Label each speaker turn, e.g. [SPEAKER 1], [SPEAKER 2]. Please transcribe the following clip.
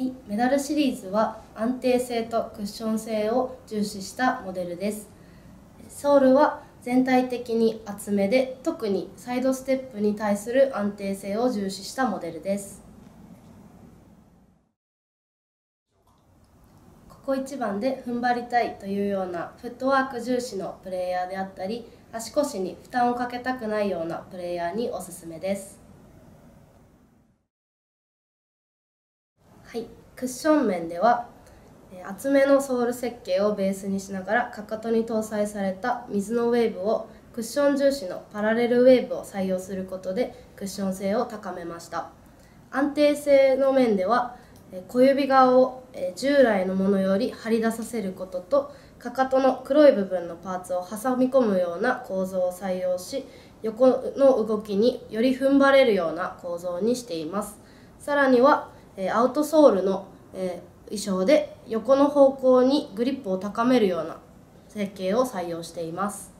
[SPEAKER 1] はい、メダルシリーズは安定性とクッション性を重視したモデルです。ソールは全体的に厚めで特にサイドステップに対する安定性を重視したモデルです。ここ一番で踏ん張りたいというようなフットワーク重視のプレイヤーであったり足腰に負担をかけたくないようなプレイヤーにおすすめです。はい、クッション面では厚めのソール設計をベースにしながらかかとに搭載された水のウェーブをクッション重視のパラレルウェーブを採用することでクッション性を高めました。安定性の面では小指側を従来のものより張り出させることとかかとの黒い部分のパーツを挟み込むような構造を採用し横の動きにより踏ん張れるような構造にしています。さらにはえアウトソールのえ衣装で横の方向にグリップを高めるような設計を採用しています。